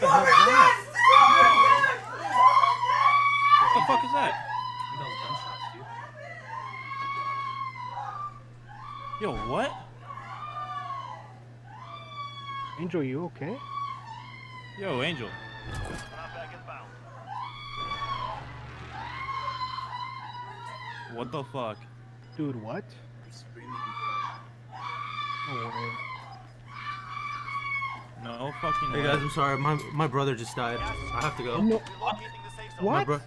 that? What the fuck is that? Yo, what? Angel, you okay? Yo, Angel. What the fuck? Dude, what? Oh, No fucking Hey way. guys, I'm sorry. My my brother just died. I have to go. no. My What? bro-